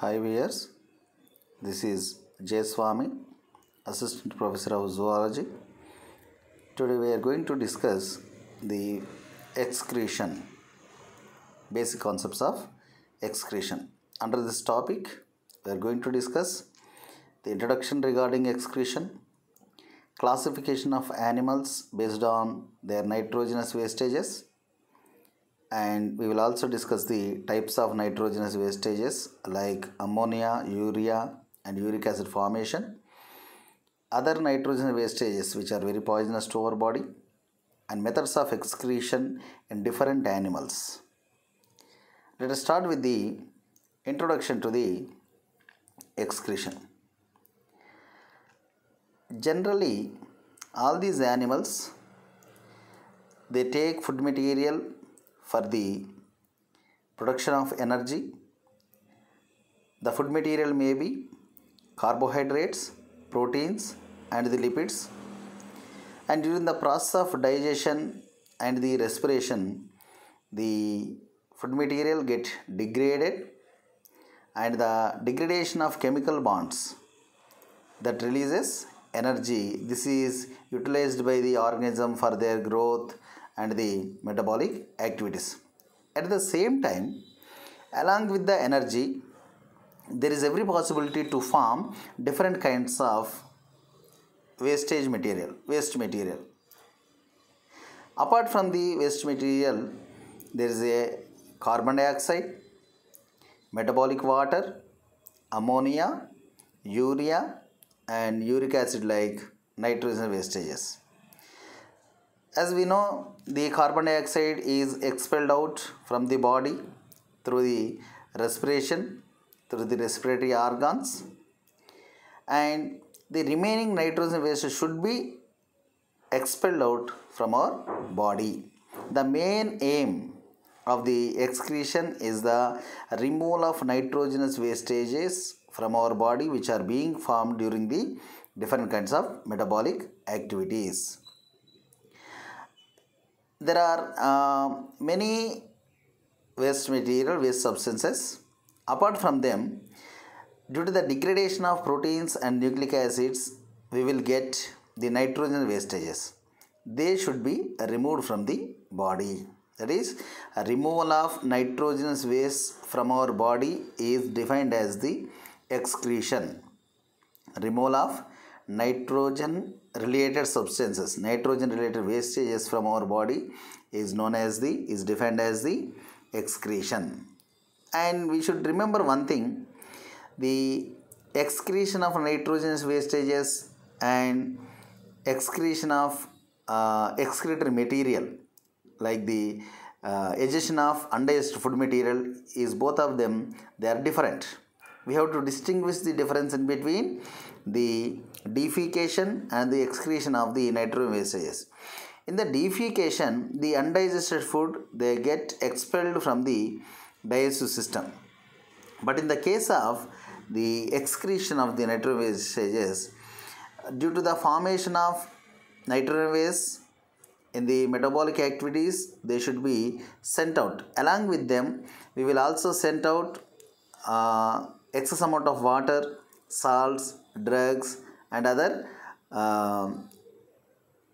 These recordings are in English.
Hi viewers, this is J. Swamy, Assistant Professor of Zoology. Today we are going to discuss the excretion, basic concepts of excretion. Under this topic, we are going to discuss the introduction regarding excretion, classification of animals based on their nitrogenous wastages, and we will also discuss the types of nitrogenous wastages like ammonia, urea, and uric acid formation, other nitrogen wastages which are very poisonous to our body, and methods of excretion in different animals. Let us start with the introduction to the excretion. Generally, all these animals they take food material for the production of energy. The food material may be carbohydrates, proteins, and the lipids. And during the process of digestion and the respiration, the food material get degraded and the degradation of chemical bonds that releases energy. This is utilized by the organism for their growth and the metabolic activities. At the same time, along with the energy, there is every possibility to form different kinds of wastage material, waste material. Apart from the waste material, there is a carbon dioxide, metabolic water, ammonia, urea, and uric acid like nitrogen wastages. As we know, the carbon dioxide is expelled out from the body through the respiration, through the respiratory organs, and the remaining nitrogen waste should be expelled out from our body. The main aim of the excretion is the removal of nitrogenous wastages from our body which are being formed during the different kinds of metabolic activities. There are uh, many waste material, waste substances. Apart from them, due to the degradation of proteins and nucleic acids, we will get the nitrogen wastages. They should be removed from the body. That is, removal of nitrogenous waste from our body is defined as the excretion. Removal of nitrogen related substances, nitrogen related wastages from our body is known as the, is defined as the excretion. And we should remember one thing, the excretion of nitrogenous wastages and excretion of uh, excretory material like the uh, egestion of undigested food material is both of them they are different. We have to distinguish the difference in between the defecation and the excretion of the nitrogen wastages in the defecation the undigested food they get expelled from the digestive system. But in the case of the excretion of the nitrogen wastages due to the formation of nitrogen waste in the metabolic activities they should be sent out. Along with them we will also send out uh, excess amount of water salts drugs and other uh,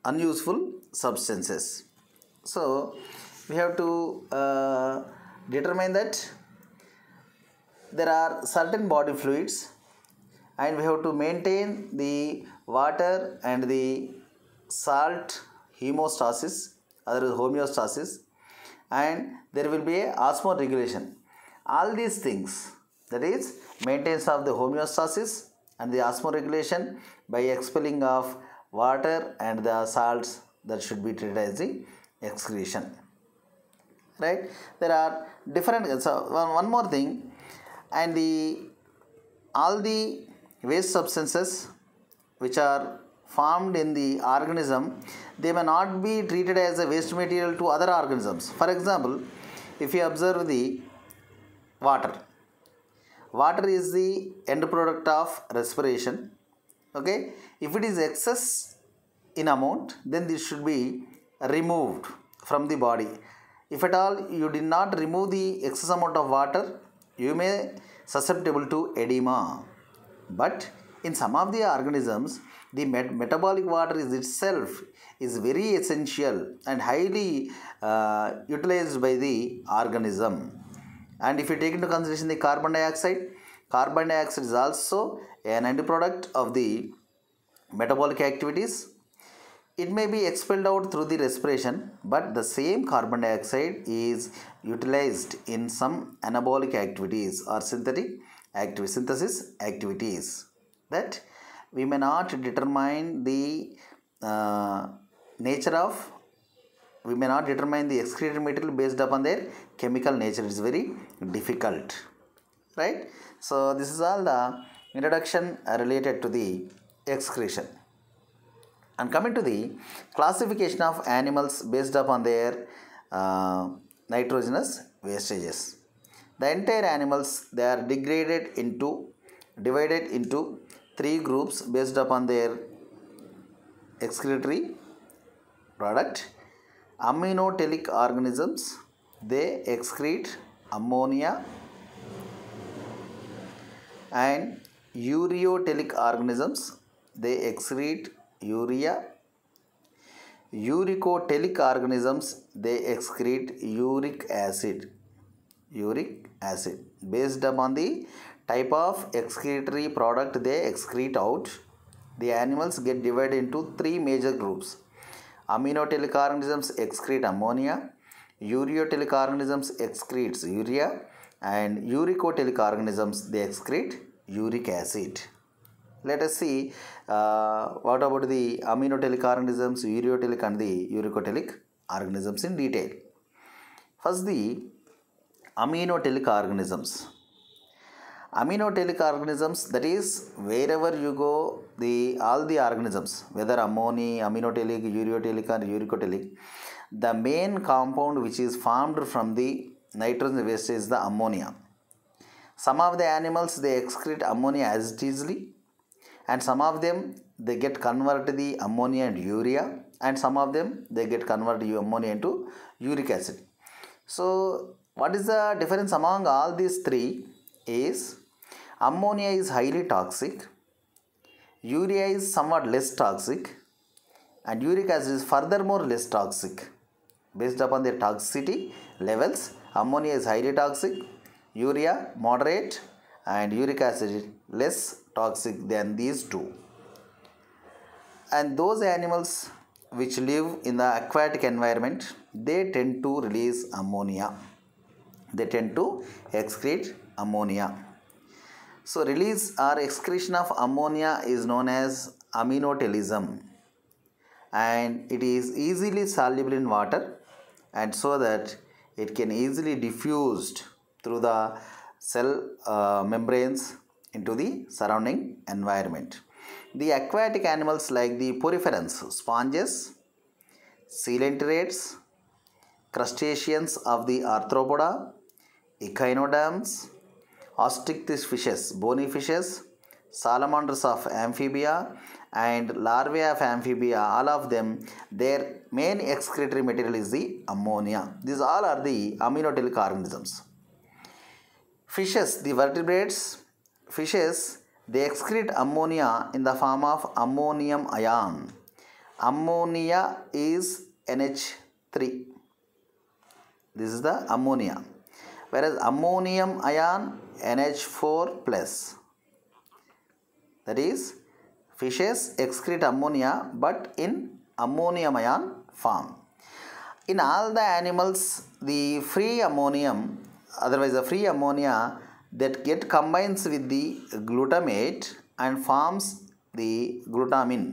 unuseful substances. So we have to uh, determine that there are certain body fluids and we have to maintain the water and the salt homeostasis other homeostasis and there will be a osmoregulation. All these things that is maintenance of the homeostasis and the osmoregulation by expelling of water and the salts that should be treated as the excretion. Right? There are different so one, one more thing. And the all the waste substances which are formed in the organism they may not be treated as a waste material to other organisms. For example if you observe the water water is the end product of respiration okay if it is excess in amount then this should be removed from the body if at all you did not remove the excess amount of water you may susceptible to edema. But in some of the organisms, the met- metabolic water is itself is very essential and highly uh, utilized by the organism. And if you take into consideration the carbon dioxide, carbon dioxide is also an end product of the metabolic activities. It may be expelled out through the respiration, but the same carbon dioxide is utilized in some anabolic activities or synthetic active synthesis activities that we may not determine the uh, nature of we may not determine the excreted material based upon their chemical nature is very difficult right? So this is all the introduction related to the excretion. And coming to the classification of animals based upon their uh, nitrogenous wastages. The entire animals they are degraded into divided into three groups based upon their excretory product ammonotelic organisms they excrete ammonia and ureotelic organisms. They excrete urea. Uricotelic organisms they excrete uric acid. Uric acid. Based upon the type of excretory product they excrete out the animals get divided into three major groups. Ammonotelic organisms excrete ammonia ureotelic organisms excretes urea and uricotelic organisms they excrete uric acid. Let us see uh, what about the ammonotelic organisms ureotelic and the uricotelic organisms in detail? First the ammonotelic organisms ammonotelic organisms that is wherever you go the all the organisms whether ammoni ammonotelic ureotelic or uricotelic the main compound which is formed from the nitrogen waste is the ammonia. Some of the animals they excrete ammonia as easily and some of them they get converted the ammonia and urea and some of them they get converted ammonia into uric acid. So what is the difference among all these three is ammonia is highly toxic urea is somewhat less toxic and uric acid is furthermore less toxic based upon their toxicity levels. Ammonia is highly toxic urea moderate and uric acid less toxic than these two. And those animals which live in the aquatic environment they tend to release ammonia. They tend to excrete ammonia. So release or excretion of ammonia is known as ammonotelism. And it is easily soluble in water and so that it can easily diffused through the cell uh, membranes into the surrounding environment. The aquatic animals like the poriferans, sponges, coelenterate, crustaceans of the arthropoda, echinoderms, osteichthyes fishes, bony fishes, salamanders of amphibia and larvae of amphibia, all of them, their main excretory material is the ammonia. These all are the aminotelic organisms. Fishes, the vertebrates, fishes, they excrete ammonia in the form of ammonium ion. Ammonia is NH3. This is the ammonia. Whereas ammonium ion NH4 plus. That is, fishes excrete ammonia but in ammonium ion form. In all the animals, the free ammonium, otherwise the free ammonia that get combines with the glutamate and forms the glutamine.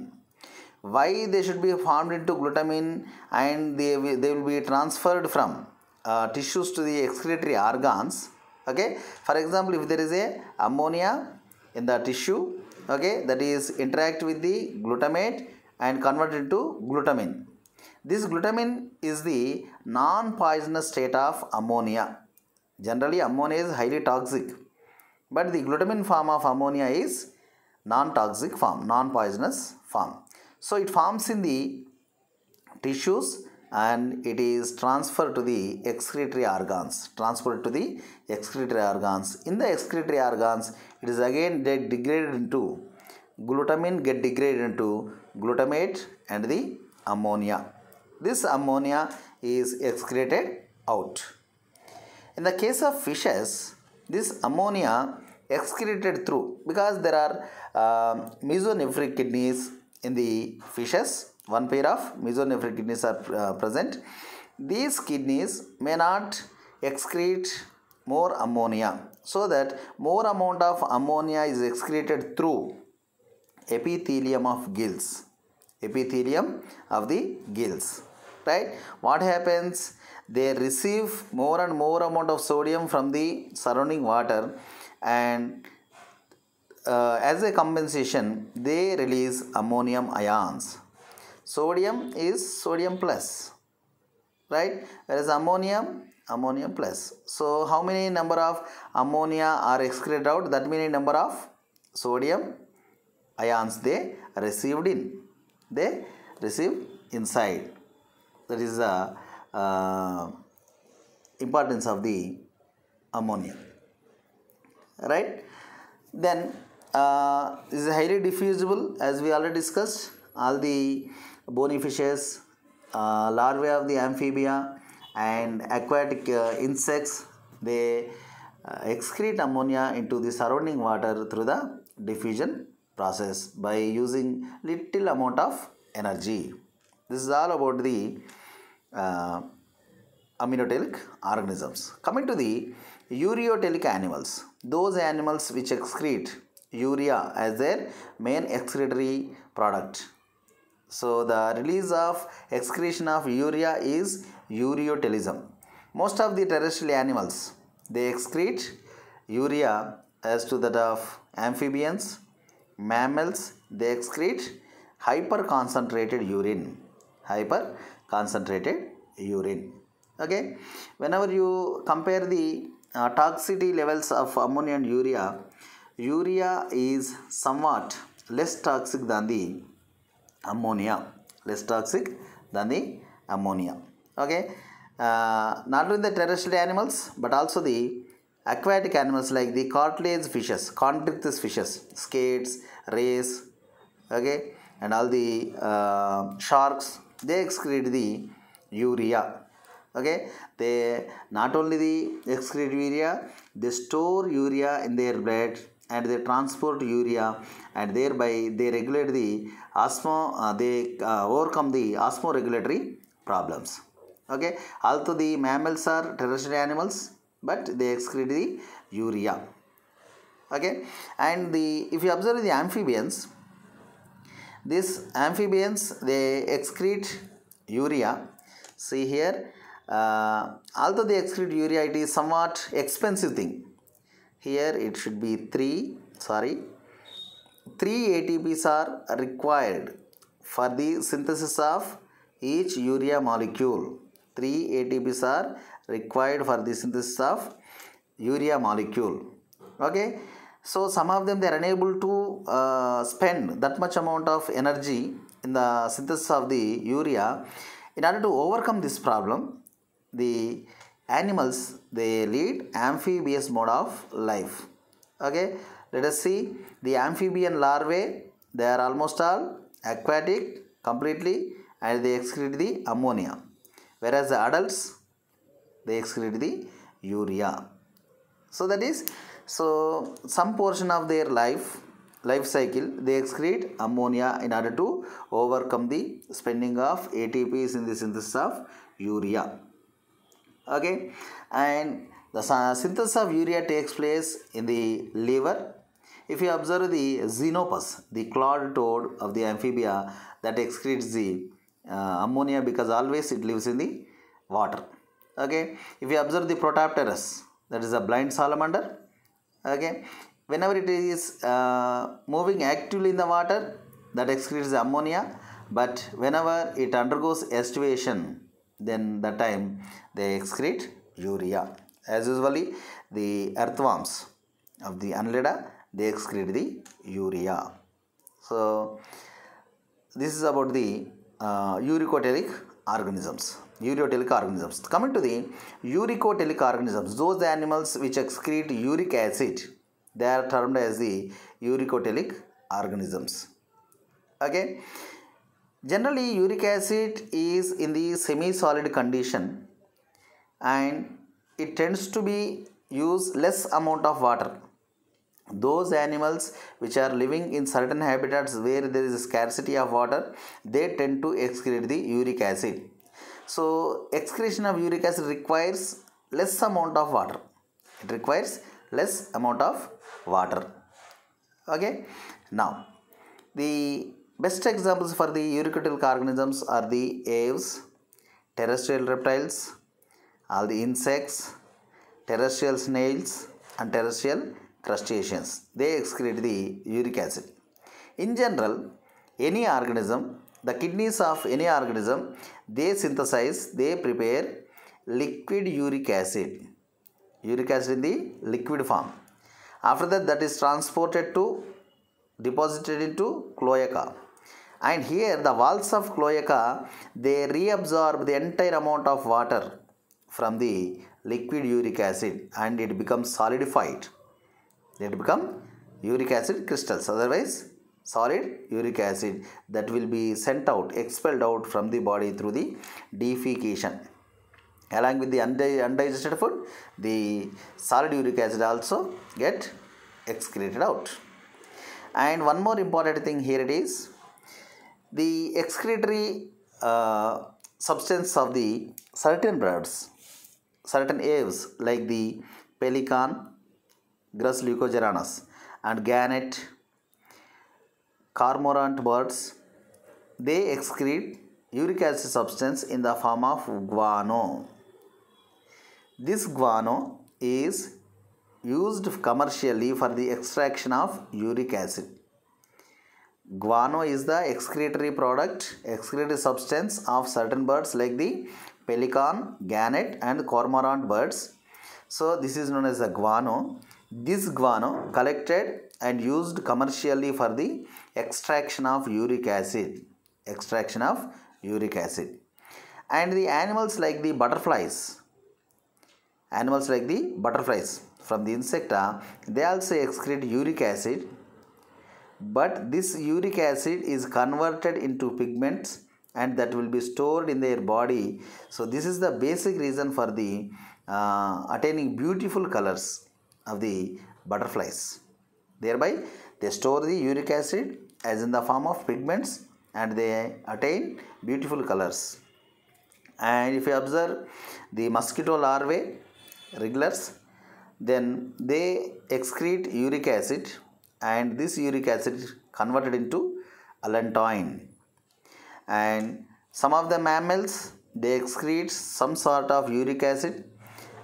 Why they should be formed into glutamine and they will, they will be transferred from uh, tissues to the excretory organs. Okay, for example, if there is a ammonia in the tissue, okay, that is interact with the glutamate and convert into glutamine. This glutamine is the non-poisonous state of ammonia. Generally, ammonia is highly toxic, but the glutamine form of ammonia is non-toxic form, non-poisonous form. So it forms in the tissues and it is transferred to the excretory organs transferred to the excretory organs in the excretory organs it is again de- degraded into glutamine get degraded into glutamate and the ammonia. This ammonia is excreted out. In the case of fishes this ammonia excreted through because there are uh, mesonephric kidneys in the fishes one pair of mesonephric kidneys are uh, present. These kidneys may not excrete more ammonia so that more amount of ammonia is excreted through epithelium of gills. Epithelium of the gills right? What happens? They receive more and more amount of sodium from the surrounding water and uh, as a compensation they release ammonium ions. Sodium is sodium plus right? Whereas ammonium ammonium plus. So how many number of ammonia are excreted out? That many number of sodium ions they received in. They receive inside. That is the uh, importance of the ammonia. Right? Then uh, is highly diffusible? As we already discussed all the bony fishes uh, larvae of the amphibia and aquatic uh, insects they uh, excrete ammonia into the surrounding water through the diffusion process by using little amount of energy this is all about the uh, ammonotelic organisms. Coming to the ureotelic animals, those animals which excrete urea as their main excretory product. So the release of excretion of urea is ureotelism. Most of the terrestrial animals they excrete urea as to that of amphibians, mammals they excrete hyper concentrated urine. Hyper concentrated urine. Okay? Whenever you compare the uh, toxicity levels of ammonia and urea urea is somewhat less toxic than the ammonia. Less toxic than the ammonia okay? Uh, not only the terrestrial animals but also the aquatic animals like the cartilage fishes chondrichthyes fishes skates rays okay? And all the uh, sharks they excrete the urea okay? They not only the excrete urea they store urea in their blood and they transport urea and thereby they regulate the osmo uh, they uh, overcome the osmoregulatory problems okay. Although the mammals are terrestrial animals but they excrete the urea. Okay. And the if you observe the amphibians these amphibians they excrete urea. See here uh, although they excrete urea it is somewhat expensive thing. Here it should be 3 sorry 3 ATPs are required for the synthesis of each urea molecule 3 ATPs are required for the synthesis of urea molecule. Okay? So some of them they are unable to uh, spend that much amount of energy in the synthesis of the urea. In order to overcome this problem the animals they lead amphibious mode of life. Okay? Let us see. The amphibian larvae they are almost all aquatic completely and they excrete the ammonia whereas the adults they excrete the urea. So that is so some portion of their life life cycle they excrete ammonia in order to overcome the spending of ATPs in the synthesis of urea. Okay? And the synthesis of urea takes place in the liver. If you observe the xenopus the clawed toad of the amphibia that excretes the ammonia because always it lives in the water. Okay? If you observe the protopterus that is a blind salamander okay? Whenever it is uh, moving actively in the water that excretes ammonia. But whenever it undergoes aestivation then the time they excrete urea. As usually the earthworms of the annelida they excrete the urea. So this is about the uh, uricotelic organisms. Ureotelic organisms. Coming to the uricotelic organisms those animals which excrete uric acid they are termed as the uricotelic organisms. Okay? Generally uric acid is in the semi solid condition and it tends to be use less amount of water those animals which are living in certain habitats where there is a scarcity of water they tend to excrete the uric acid. So excretion of uric acid requires less amount of water. It requires less amount of water. Okay? Now the best examples for the uricotelic organisms are the aves terrestrial reptiles all the insects terrestrial snails and terrestrial crustaceans. They excrete the uric acid. In general any organism the kidneys of any organism they synthesize they prepare liquid uric acid. Uric acid in the liquid form. After that that is transported to deposited into cloaca. And here the walls of cloaca they reabsorb the entire amount of water from the liquid uric acid and it becomes solidified it become uric acid crystals. Otherwise solid uric acid that will be sent out expelled out from the body through the defecation. Along with the undigested food the solid uric acid also get excreted out. And one more important thing here it is the excretory uh, substance of the certain birds certain aves like the pelican Grus leucogeranus and gannet cormorant birds they excrete uric acid substance in the form of guano. This guano is used commercially for the extraction of uric acid. Guano is the excretory product excretory substance of certain birds like the pelican gannet and cormorant birds. So this is known as the guano this guano collected and used commercially for the extraction of uric acid. Extraction of uric acid. And the animals like the butterflies. Animals like the butterflies from the insecta they also excrete uric acid. But this uric acid is converted into pigments and that will be stored in their body. So this is the basic reason for the uh, attaining beautiful colors of the butterflies. Thereby they store the uric acid as in the form of pigments and they attain beautiful colors. And if you observe the mosquito larvae regulars then they excrete uric acid and this uric acid is converted into allantoin. And some of the mammals they excrete some sort of uric acid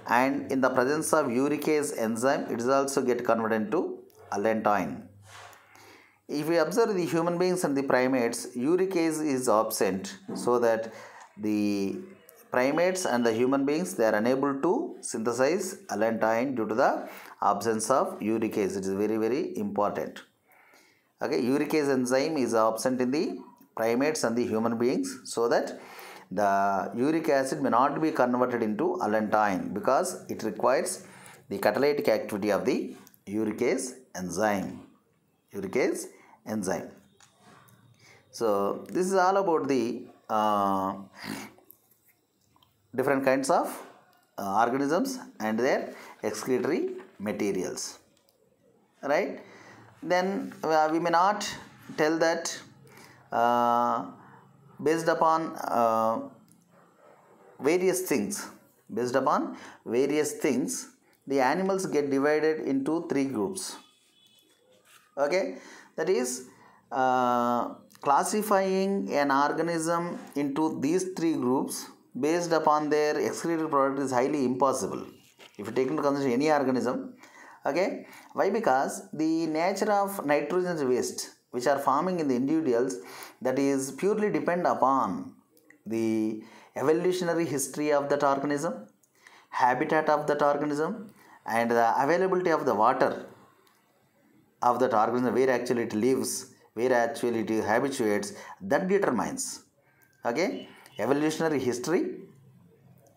and in the presence of uricase enzyme it is also get converted into allantoin. If we observe the human beings and the primates uricase is absent so that the primates and the human beings they are unable to synthesize allantoin due to the absence of uricase. It is very very important. Okay uricase enzyme is absent in the primates and the human beings so that the uric acid may not be converted into allantoin because it requires the catalytic activity of the uricase enzyme. Uricase enzyme. So this is all about the uh, different kinds of uh, organisms and their excretory materials. Right? Then uh, we may not tell that uh, based upon uh, various things. Based upon various things the animals get divided into three groups. Okay? That is uh, classifying an organism into these three groups based upon their excreted product is highly impossible. If you take into consideration any organism okay? Why? Because the nature of nitrogen waste which are forming in the individuals that is purely depend upon the evolutionary history of that organism habitat of that organism and the availability of the water of that organism where actually it lives where actually it habituates that determines. Okay? Evolutionary history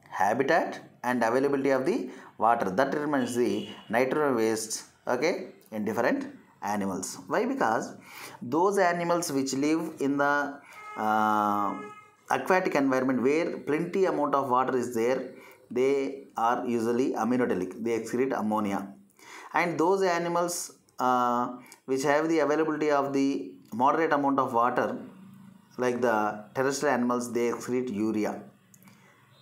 habitat and availability of the water that determines the nitrogen waste okay in different animals. Why? Because those animals which live in the uh, aquatic environment where plenty amount of water is there they are usually ammonotelic. They excrete ammonia. And those animals uh, which have the availability of the moderate amount of water like the terrestrial animals they excrete urea.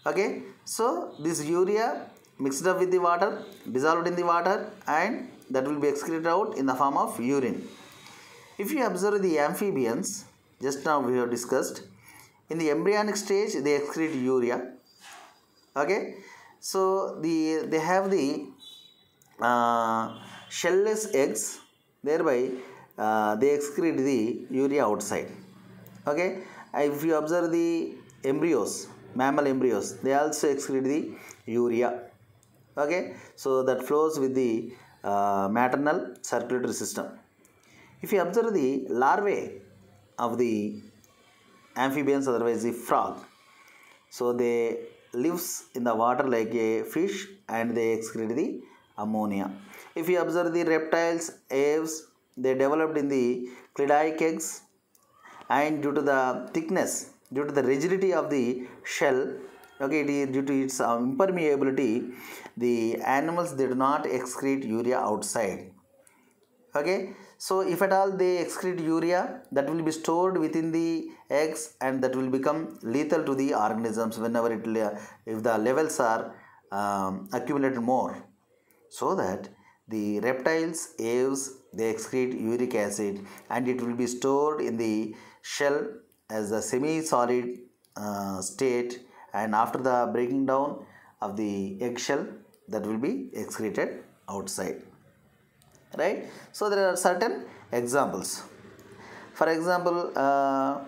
Okay? So this urea mixed up with the water dissolved in the water and that will be excreted out in the form of urine if you observe the amphibians just now we have discussed in the embryonic stage they excrete urea okay? So the they have the uh, shellless eggs thereby uh, they excrete the urea outside okay? If you observe the embryos mammal embryos they also excrete the urea okay? So that flows with the uh, maternal circulatory system if you observe the larvae of the amphibians otherwise the frog so they lives in the water like a fish and they excrete the ammonia. If you observe the reptiles aves they developed in the cleidoic eggs and due to the thickness due to the rigidity of the shell okay it is due to its uh, impermeability the animals did not excrete urea outside. Okay so if at all they excrete urea that will be stored within the eggs and that will become lethal to the organisms whenever it if the levels are um, accumulated more. So that the reptiles aves they excrete uric acid and it will be stored in the shell as a semi solid uh, state and after the breaking down of the eggshell that will be excreted outside right? So there are certain examples. For example uh,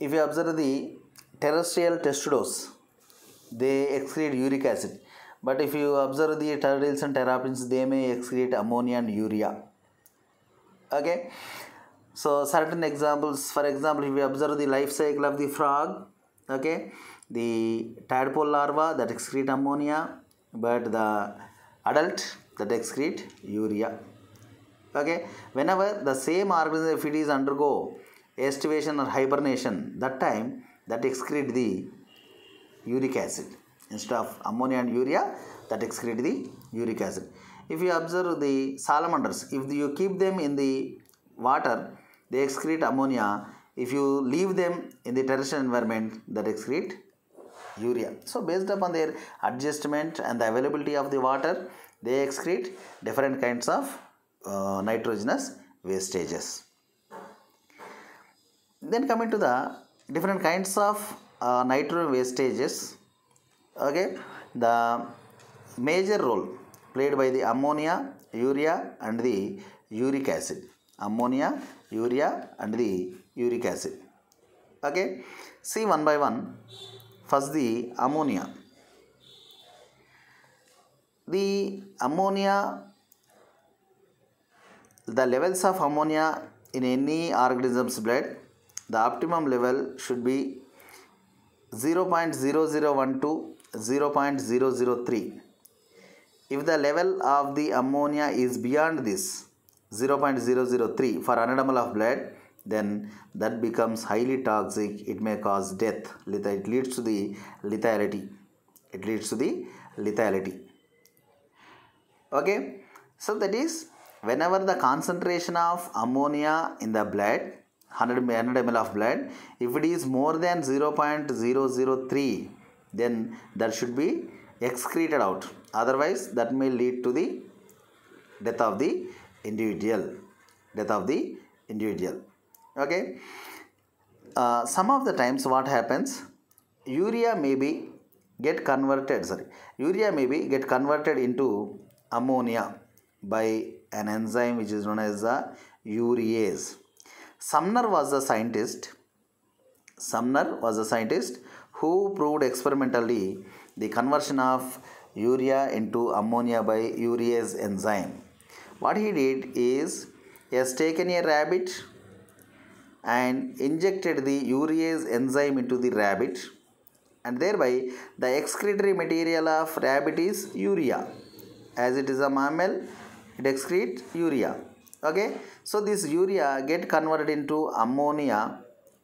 if you observe the terrestrial testudos they excrete uric acid. But if you observe the turtles and terrapins they may excrete ammonia and urea. Okay? So certain examples for example if you observe the life cycle of the frog okay? The tadpole larva that excrete ammonia but the adult that excrete urea. Okay? Whenever the same organism if it is undergo estivation or hibernation that time that excrete the uric acid. Instead of ammonia and urea that excrete the uric acid. If you observe the salamanders if you keep them in the water they excrete ammonia. If you leave them in the terrestrial environment that excrete urea. So based upon their adjustment and the availability of the water they excrete different kinds of uh, nitrogenous wastages. Then coming to the different kinds of uh, wastages okay the major role played by the ammonia urea and the uric acid. Ammonia urea and the uric acid. Okay see one by one. First the ammonia the ammonia. The levels of ammonia in any organism's blood the optimum level should be 0.0012 to 0.003 if the level of the ammonia is beyond this 0.003 for an animal of blood then that becomes highly toxic. It may cause death. It leads to the lethality. It leads to the lethality okay? So that is whenever the concentration of ammonia in the blood 100 100 ml of blood if it is more than 0.003 then that should be excreted out. Otherwise that may lead to the death of the individual. Death of the individual. Okay? Uh, some of the times what happens urea may be get converted sorry urea may be get converted into ammonia by an enzyme which is known as the urease. Sumner was the scientist. Sumner was a scientist who proved experimentally the conversion of urea into ammonia by urease enzyme. What he did is he has taken a rabbit and injected the urease enzyme into the rabbit and thereby the excretory material of rabbit is urea as it is a mammal it excretes urea. Okay? So this urea get converted into ammonia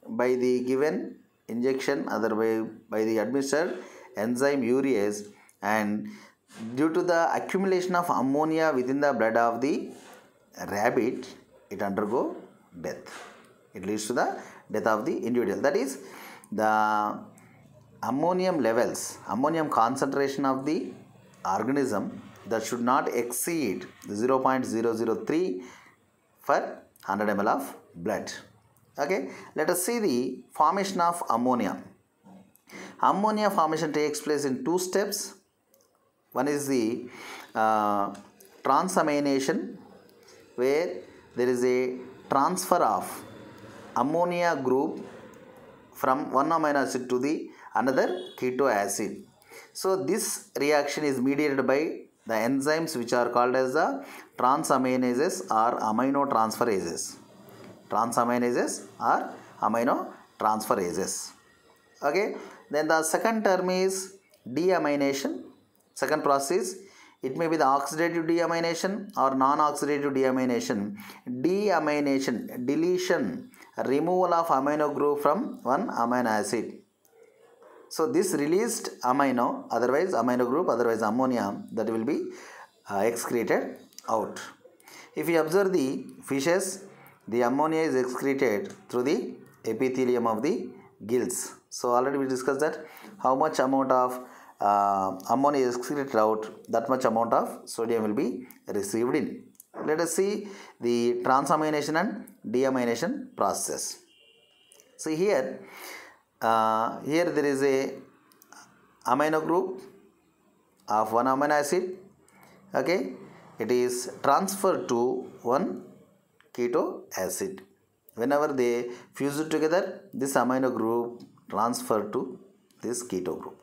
by the given injection other by, by the administered enzyme urease and due to the accumulation of ammonia within the blood of the rabbit it undergo death. It leads to the death of the individual. That is the ammonium levels ammonium concentration of the organism that should not exceed 0.003 for 100 ml of blood. Okay? Let us see the formation of ammonia. Ammonia formation takes place in two steps. One is the uh, transamination where there is a transfer of ammonia group from one amino acid to the another keto acid so this reaction is mediated by the enzymes which are called as the transaminases or aminotransferases transaminases or aminotransferases okay? Then the second term is deamination. Second process it may be the oxidative deamination or non-oxidative deamination. Deamination deletion removal of amino group from one amino acid so this released amino otherwise amino group otherwise ammonia that will be uh, excreted out. If you observe the fishes the ammonia is excreted through the epithelium of the gills. So already we discussed that how much amount of uh, ammonia is excreted out that much amount of sodium will be received in. Let us see the transamination and deamination process. See here uh, here there is a amino group of one amino acid okay? It is transferred to one keto acid. Whenever they fuse together this amino group transfer to this keto group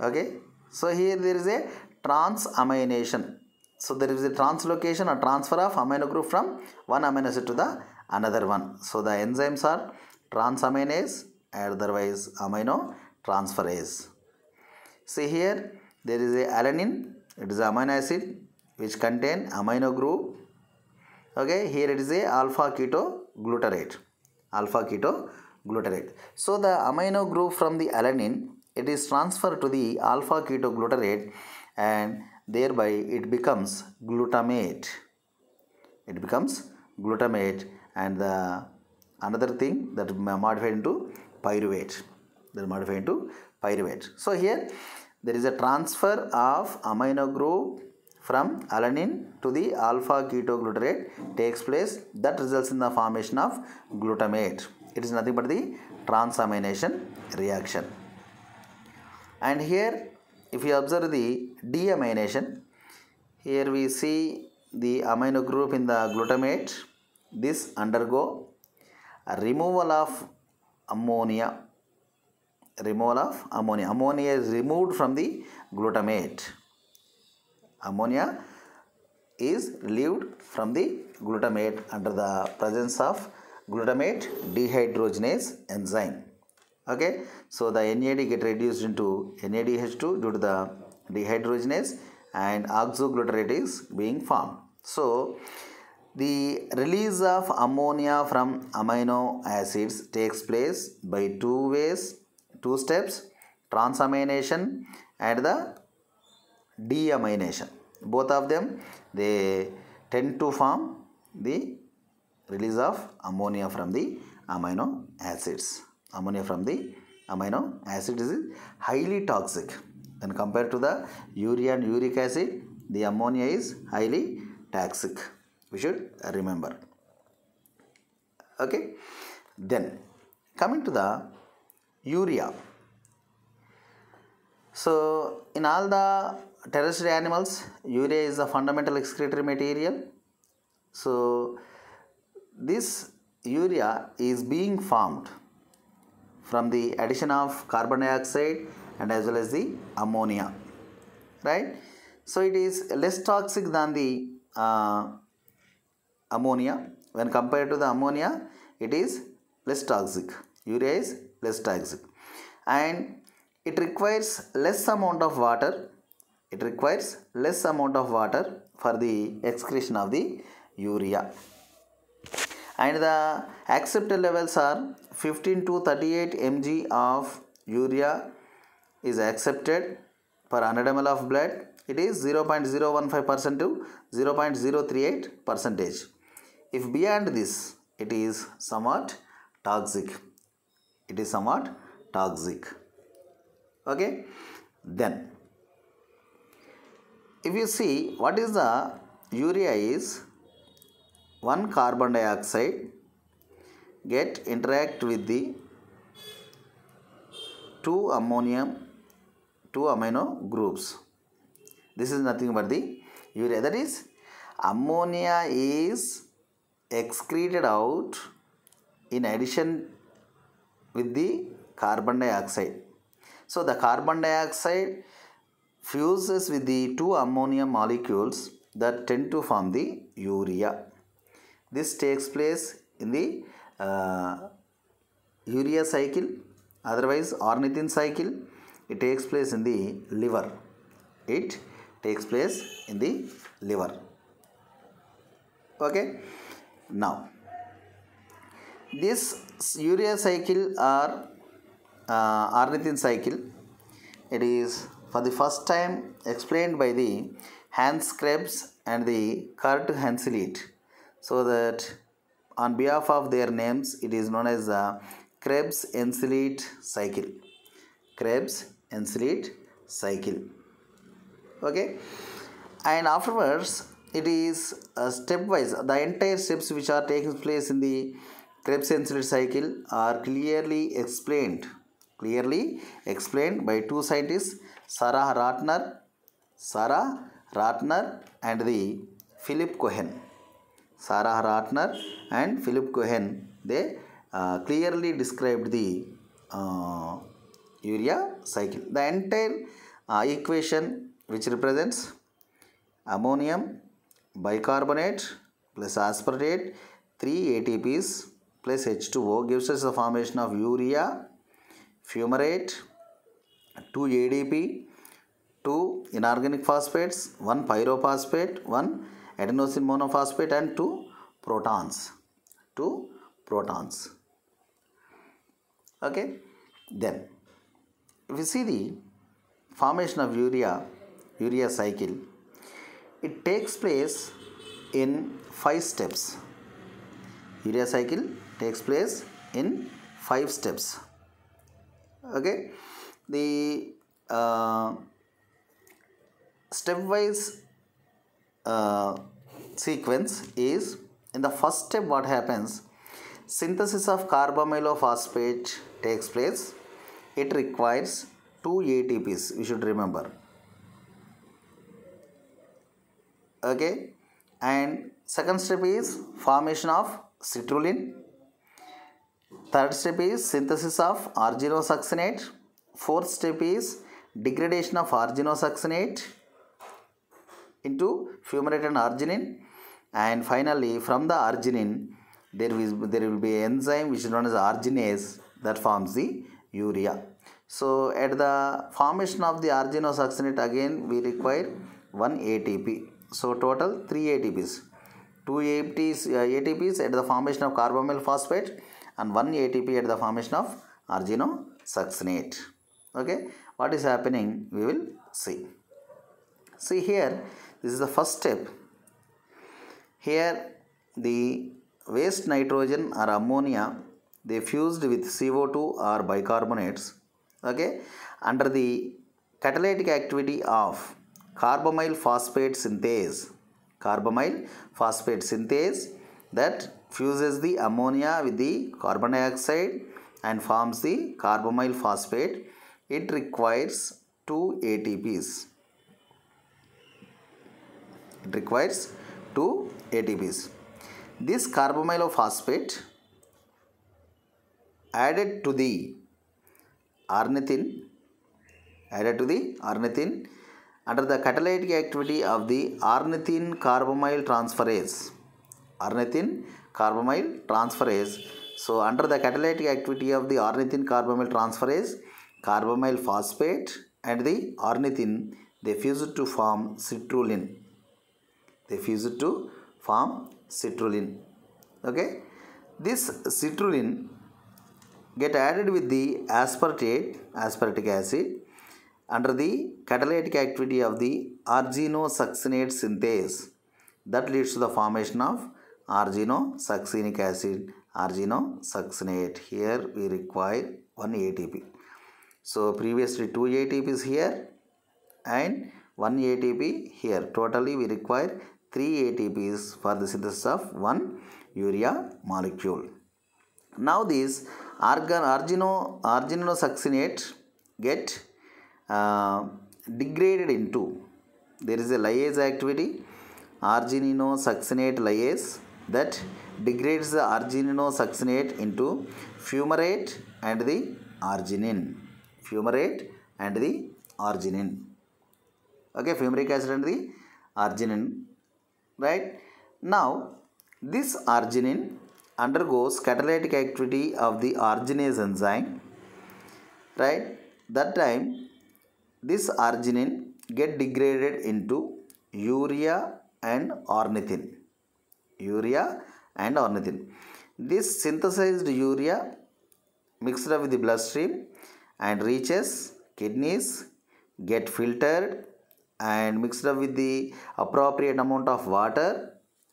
okay? So here there is a transamination. So there is a translocation or transfer of amino group from one amino acid to the another one. So the enzymes are transaminase otherwise amino transferase see here there is a alanine it is amino acid which contain amino group. Okay here it is a alpha keto glutarate alpha keto glutarate so the amino group from the alanine it is transferred to the alpha keto glutarate and thereby it becomes glutamate. It becomes glutamate and the another thing that modified into pyruvate. That modified into pyruvate. So here there is a transfer of amino group from alanine to the alpha ketoglutarate takes place. That results in the formation of glutamate. It is nothing but the transamination reaction. And here if you observe the deamination here we see the amino group in the glutamate. This undergo removal of ammonia removal of ammonia. Ammonia is removed from the glutamate. Ammonia is relieved from the glutamate under the presence of glutamate dehydrogenase enzyme. Okay? So the NAD get reduced into NADH2 due to the dehydrogenase and oxoglutarate is being formed. So the release of ammonia from amino acids takes place by two ways two steps transamination and the deamination. Both of them they tend to form the release of ammonia from the amino acids. Ammonia from the amino acid is highly toxic. When compared to the urea and uric acid the ammonia is highly toxic we should remember. Okay. Then coming to the urea. So in all the terrestrial animals urea is the fundamental excretory material. So this urea is being formed from the addition of carbon dioxide and as well as the ammonia. Right? So it is less toxic than the uh, ammonia. When compared to the ammonia it is less toxic. Urea is less toxic. And it requires less amount of water. It requires less amount of water for the excretion of the urea. And the accepted levels are 15 to 38 mg of urea is accepted per 100 ml of blood. It is 0.015 percent to 0.038 percentage if beyond this it is somewhat toxic. It is somewhat toxic. Okay? Then if you see what is the urea is one carbon dioxide get interact with the two ammonium two amino groups. This is nothing but the urea. That is ammonia is excreted out in addition with the carbon dioxide. So the carbon dioxide fuses with the two ammonia molecules that tend to form the urea. This takes place in the uh, urea cycle otherwise ornithine cycle. It takes place in the liver. It takes place in the liver. Okay now. This urea cycle or uh, ornithine cycle it is for the first time explained by the Hans Krebs and the Kurt Henseleit so that on behalf of their names it is known as the Krebs Henseleit cycle. Krebs Henseleit cycle. Okay? And afterwards it is uh, stepwise. The entire steps which are taking place in the Krebs cycle are clearly explained. Clearly explained by two scientists Sarah Ratner Sarah Ratner and the Philip Cohen. Sarah Ratner and Philip Cohen they uh, clearly described the uh, urea cycle. The entire uh, equation which represents ammonium bicarbonate plus aspartate 3 ATPs plus H2O gives us the formation of urea fumarate 2 ADP 2 inorganic phosphates 1 pyrophosphate 1 adenosine monophosphate and 2 protons 2 protons. Okay then if you see the formation of urea urea cycle it takes place in five steps. Urea cycle takes place in five steps. Okay? The uh, stepwise uh, sequence is in the first step what happens? Synthesis of carbamylophosphate takes place. It requires two atps you should remember okay. And second step is formation of citrulline. Third step is synthesis of arginosuccinate. Fourth step is degradation of arginosuccinate into fumarate and arginine. And finally from the arginine there is there will be enzyme which is known as arginase that forms the urea. So at the formation of the arginosuccinate again we require one ATP so total 3 ATPs 2 ATPs, uh, ATPs at the formation of carbamyl phosphate and 1 ATP at the formation of arginosuccinate. Okay? What is happening? We will see. See here this is the first step. Here the waste nitrogen or ammonia they fused with CO2 or bicarbonates. Okay? Under the catalytic activity of carbamyl phosphate synthase. Carbamyl phosphate synthase that fuses the ammonia with the carbon dioxide and forms the carbamyl phosphate. It requires 2 ATPs it requires 2 ATPs this carbamyl phosphate added to the ornithine added to the ornithine under the catalytic activity of the ornithine carbamyl transferase. Ornithine carbamyl transferase. So under the catalytic activity of the ornithine carbamyl transferase carbamyl phosphate and the ornithine they fuse to form citrulline. They fuse to form citrulline. Okay? This citrulline get added with the aspartate aspartic acid under the catalytic activity of the arginosuccinate synthase that leads to the formation of arginosuccinic acid arginosuccinate. Here we require 1 ATP so previously 2 ATPs here and 1 ATP here. Totally we require 3 ATPs for the synthesis of one urea molecule. Now this argan argino arginosuccinate get uh, degraded into. There is a lyase activity argininosuccinate lyase that degrades the argininosuccinate into fumarate and the arginine. Fumarate and the arginine. Okay fumaric acid and the arginine right? Now this arginine undergoes catalytic activity of the arginase enzyme right? That time this arginine get degraded into urea and ornithine. Urea and ornithine. This synthesized urea mixed up with the bloodstream and reaches kidneys get filtered and mixed up with the appropriate amount of water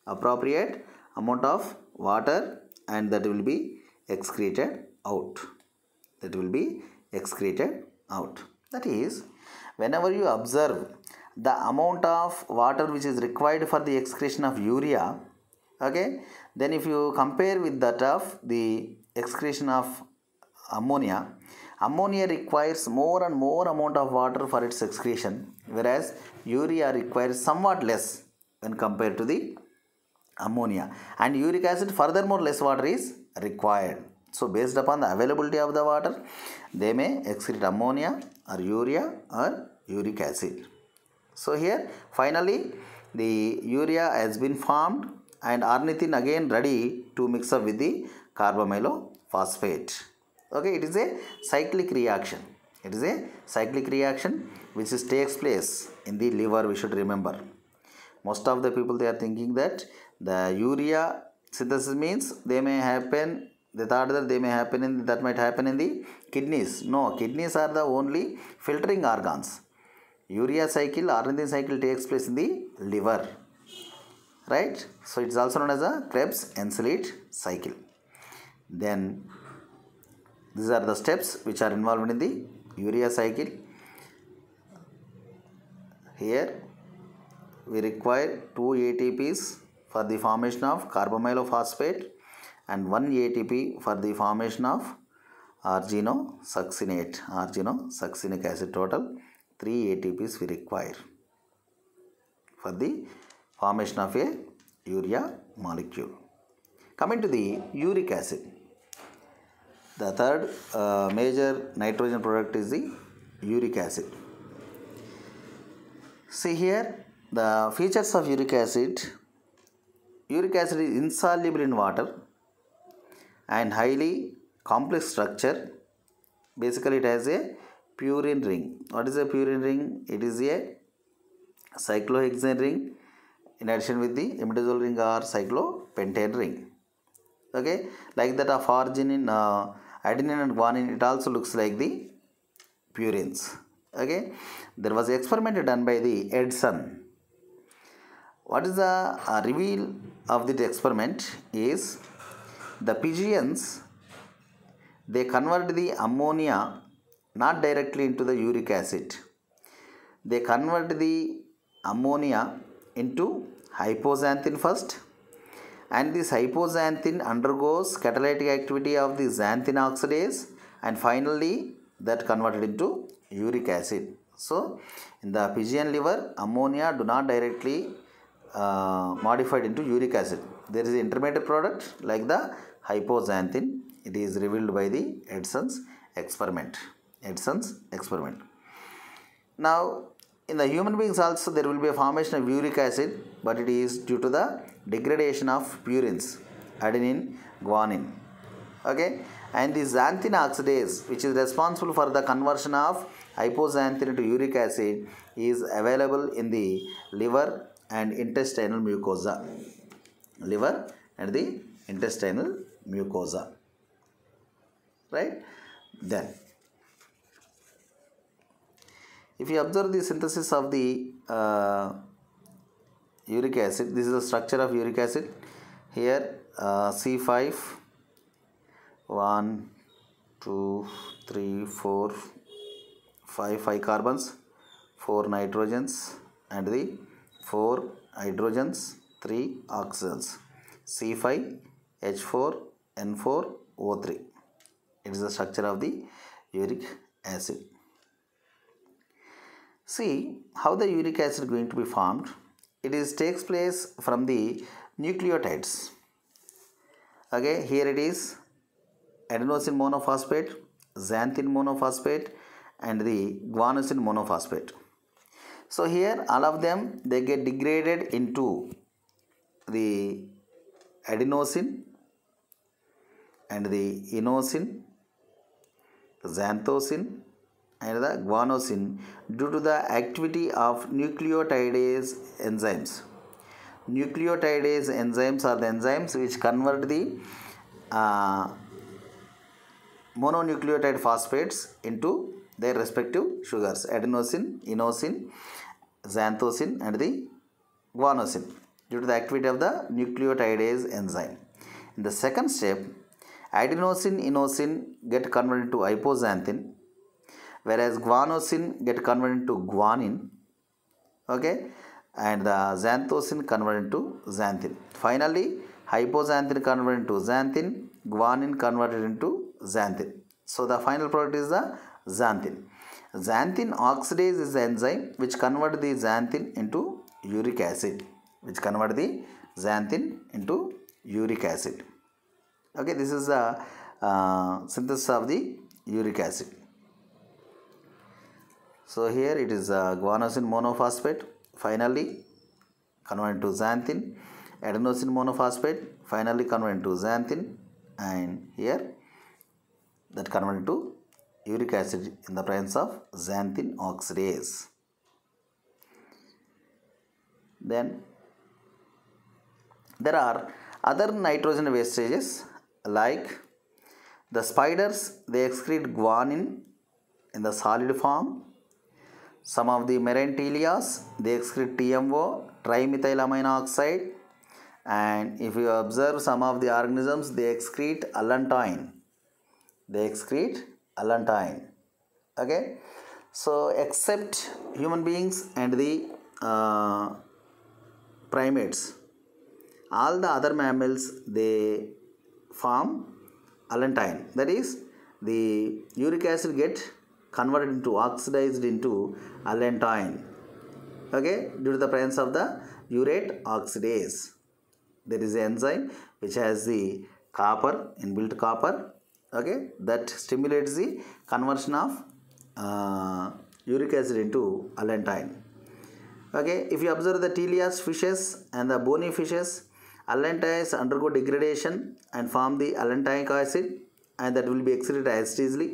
appropriate amount of water and that will be excreted out. That will be excreted out. That is whenever you observe the amount of water which is required for the excretion of urea okay then if you compare with that of the excretion of ammonia ammonia requires more and more amount of water for its excretion whereas urea requires somewhat less when compared to the ammonia. And uric acid furthermore less water is required so based upon the availability of the water they may excrete ammonia or urea or uric acid. So here finally the urea has been formed and ornithine again ready to mix up with the carbamylophosphate okay it is a cyclic reaction. It is a cyclic reaction which is takes place in the liver we should remember. Most of the people they are thinking that the urea synthesis means they may happen they thought that they may happen in that might happen in the kidneys. No kidneys are the only filtering organs. Urea cycle ornithine cycle takes place in the liver right? So it's also known as a Krebs Henseleit cycle. Then these are the steps which are involved in the urea cycle. Here we require 2 ATPs for the formation of carbamylophosphate and 1 ATP for the formation of arginosuccinate arginosuccinic acid total 3 ATPs we require for the formation of a urea molecule. Coming to the uric acid the third uh, major nitrogen product is the uric acid. See here the features of uric acid uric acid is insoluble in water and highly complex structure. Basically it has a purine ring. What is a purine ring? It is a cyclohexane ring. In addition with the imidazole ring or cyclopentane ring. Okay? Like that of arginine uh, adenine and guanine it also looks like the purines. Okay? There was experiment done by the Edson what is the uh, reveal of this experiment is the pigeons they convert the ammonia not directly into the uric acid. They convert the ammonia into hypoxanthine first and this hypoxanthine undergoes catalytic activity of the xanthine oxidase and finally that converted into uric acid. So in the pigeon liver ammonia do not directly uh, modified into uric acid. There is intermediate product like the hypoxanthine. It is revealed by the Edson's experiment. Edson's experiment. Now in the human beings also there will be a formation of uric acid but it is due to the degradation of purines adenine guanine. Okay? And the xanthine oxidase which is responsible for the conversion of hypoxanthine to uric acid is available in the liver and intestinal mucosa. Liver and the intestinal mucosa right? Then if you observe the synthesis of the uh, uric acid this is the structure of uric acid. Here uh, c5 1 2 3 4 5 5 carbons 4 nitrogens and the 4 hydrogens 3 oxygens. C5 h4 n4 o3 it is the structure of the uric acid. See how the uric acid is going to be formed. It is takes place from the nucleotides. Okay here it is. Adenosine monophosphate xanthine monophosphate and the guanosine monophosphate. So here all of them they get degraded into the adenosine and the inosine xanthosine and the guanosine due to the activity of nucleotidase enzymes. Nucleotidase enzymes are the enzymes which convert the uh, mononucleotide phosphates into their respective sugars adenosine, inosine, xanthosine and the guanosine due to the activity of the nucleotidase enzyme. In the second step, adenosine, inosine get converted to hypoxanthine whereas guanosine get converted to guanine okay? And the xanthosine converted to xanthine. Finally hypoxanthine converted into xanthine guanine converted into xanthine. So the final product is the xanthine. Xanthine oxidase is the enzyme which convert the xanthine into uric acid which convert the xanthine into uric acid okay this is the uh, synthesis of the uric acid. So here it is uh, guanosine monophosphate finally converted to xanthine, adenosine monophosphate finally converted to xanthine. And here that converted to uric acid in the presence of xanthine oxidase. Then there are other nitrogen wastages like the spiders they excrete guanine in the solid form some of the marine teleosts they excrete TMO, trimethylamine oxide, and if you observe some of the organisms they excrete allantoin. They excrete allantoin. Okay, so except human beings and the uh, primates, all the other mammals they form allantoin. That is, the uric acid get converted into oxidized into allantoin okay due to the presence of the urate oxidase there is an enzyme which has the copper inbuilt copper okay that stimulates the conversion of uh, uric acid into allantoin okay if you observe the teleost fishes and the bony fishes allantoins undergo degradation and form the allantoic acid and that will be excreted as easily.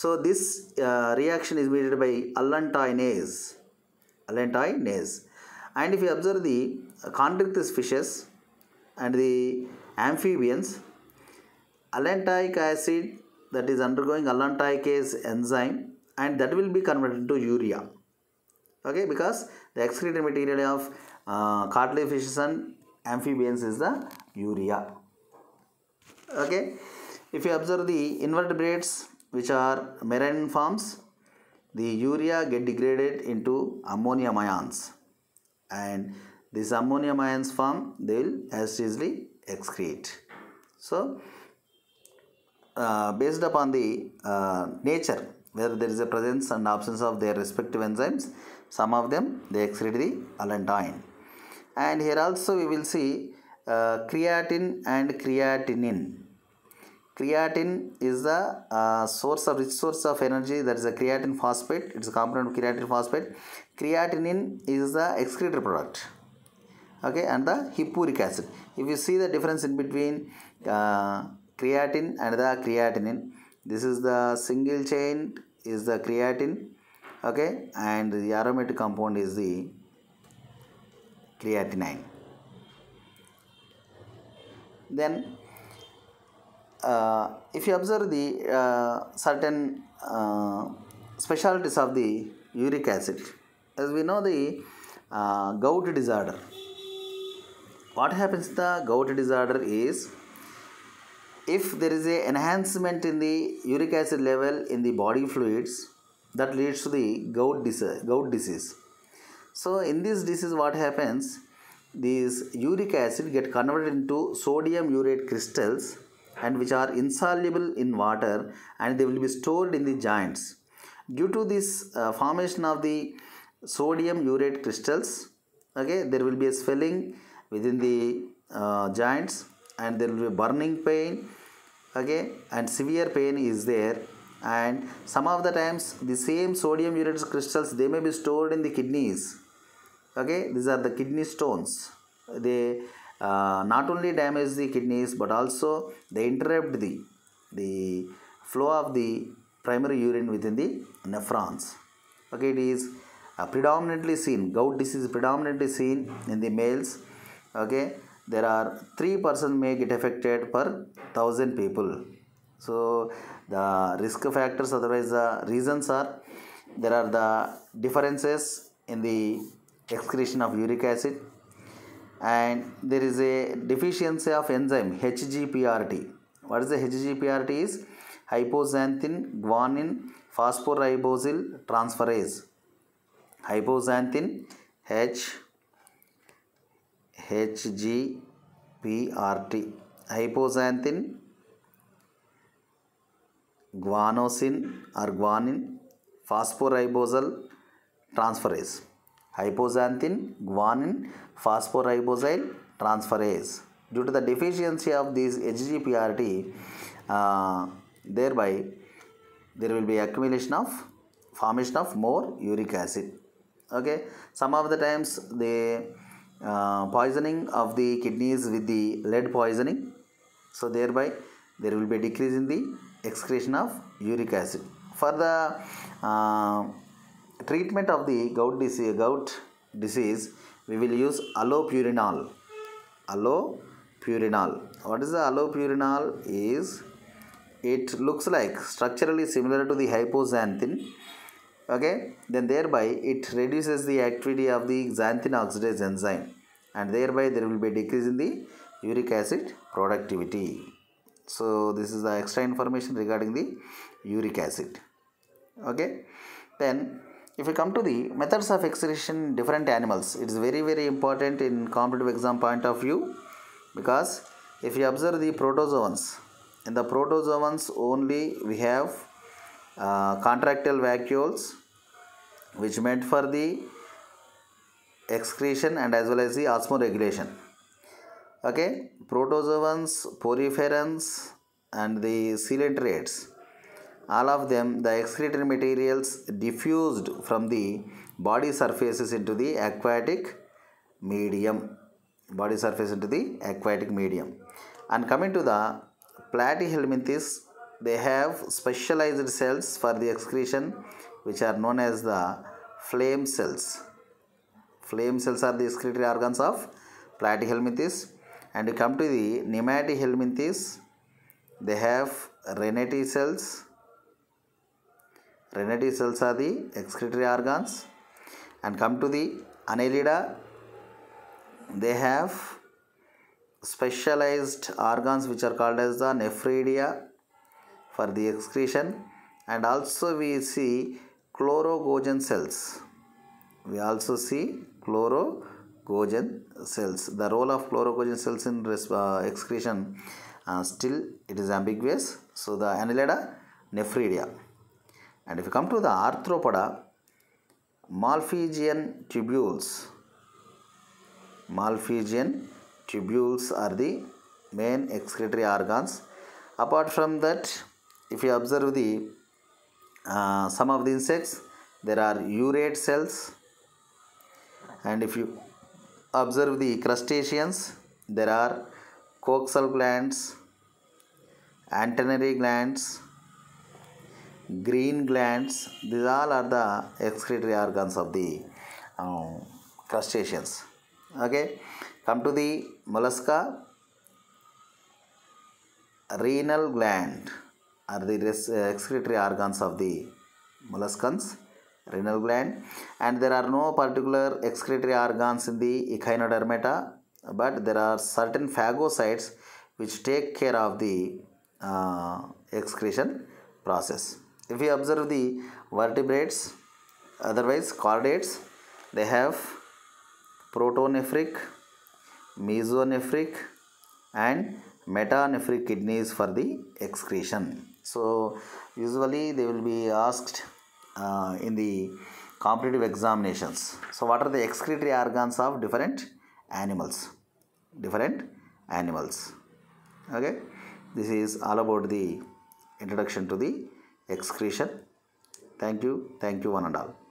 so this uh, reaction is mediated by allantoinase, allantoinase. And if you observe the chondrichthyes fishes and the amphibians, allantoic acid that is undergoing allantoicase enzyme and that will be converted into urea. Okay, because the excreted material of uh, cartilage fishes and amphibians is the urea. Okay, if you observe the invertebrates which are marine forms the urea get degraded into ammonium ions. And this ammonium ions form they will as easily excrete. So uh, based upon the uh, nature where there is a presence and absence of their respective enzymes some of them they excrete the allantoin and here also we will see uh, creatine and creatinine. Creatine is the uh, source of rich source of energy. That is a creatine phosphate. It's a component of creatine phosphate. Creatinine is the excretory product. Okay and the hippuric acid. If you see the difference in between uh, creatine and the creatinine this is the single chain is the creatine. Okay and the aromatic compound is the creatinine then uh, if you observe the uh, certain uh, specialties of the uric acid as we know the uh, gout disorder. What happens the gout disorder is if there is a enhancement in the uric acid level in the body fluids that leads to the gout disease, gout disease so in this disease what happens? These uric acid get converted into sodium urate crystals and which are insoluble in water and they will be stored in the joints. Due to this uh, formation of the sodium urate crystals okay there will be a swelling within the uh, joints and there will be burning pain okay and severe pain is there. And some of the times the same sodium urate crystals they may be stored in the kidneys okay these are the kidney stones. They uh, not only damage the kidneys but also they interrupt the the flow of the primary urine within the nephrons. Okay it is uh, predominantly seen gout disease is predominantly seen in the males. Okay there are 3 person may get affected per 1000 people. So the risk factors otherwise the reasons are there are the differences in the excretion of uric acid and there is a deficiency of enzyme hgprt what is the hgprt is? Hypoxanthine guanine phosphoribosyl transferase hypoxanthine h hgprt hypoxanthine guanosine or guanine phosphoribosyl transferase hypoxanthine guanine phosphoribosyl transferase. Due to the deficiency of this hgprt uh, thereby there will be accumulation of formation of more uric acid. Okay? Some of the times the uh, poisoning of the kidneys with the lead poisoning so thereby there will be decrease in the excretion of uric acid. For the uh, treatment of the gout disease, gout disease we will use allopurinol. Allopurinol. What is the allopurinol is it looks like structurally similar to the hypoxanthine okay? Then thereby it reduces the activity of the xanthine oxidase enzyme and thereby there will be decrease in the uric acid productivity. So this is the extra information regarding the uric acid okay? Then if we come to the methods of excretion in different animals it is very very important in competitive exam point of view because if you observe the protozoans in the protozoans only we have uh, contractile vacuoles which meant for the excretion and as well as the osmoregulation. Okay? Protozoans poriferans and the coelenterate all of them the excretory materials diffused from the body surfaces into the aquatic medium. Body surface into the aquatic medium. And coming to the platyhelminthes they have specialized cells for the excretion which are known as the flame cells. Flame cells are the excretory organs of platyhelminthes and you come to the nematohelminthes they have renette cells renette cells are the excretory organs. And come to the annelida they have specialized organs which are called as the nephridia for the excretion. And also we see chlorogogen cells. We also see chlorogogen cells. The role of chlorogogen cells in uh, excretion uh, still it is ambiguous. So the annelida nephridia and if you come to the arthropoda malpighian tubules malpighian tubules are the main excretory organs. Apart from that if you observe the uh, some of the insects there are urate cells. And if you observe the crustaceans there are coxal glands antennary glands, green glands. These all are the excretory organs of the um, crustaceans. Okay, come to the mollusca. Renal gland are the uh, excretory organs of the molluscans renal gland and there are no particular excretory organs in the echinodermata but there are certain phagocytes which take care of the uh, excretion process if we observe the vertebrates otherwise chordates they have protonephric mesonephric and metanephric kidneys for the excretion. So usually they will be asked uh, in the competitive examinations. So what are the excretory organs of different animals? Different animals. Okay? This is all about the introduction to the excretion. Thank you. Thank you one and all